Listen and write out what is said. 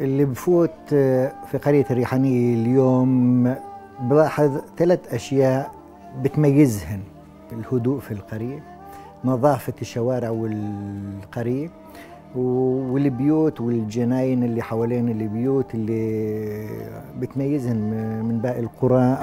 اللي بفوت آه، في قرية الريحانية اليوم بلاحظ ثلاث أشياء بتميزهن. الهدوء في القرية نظافة الشوارع والقرية والبيوت والجناين اللي حوالين البيوت اللي بتميزهن من باقي القرى.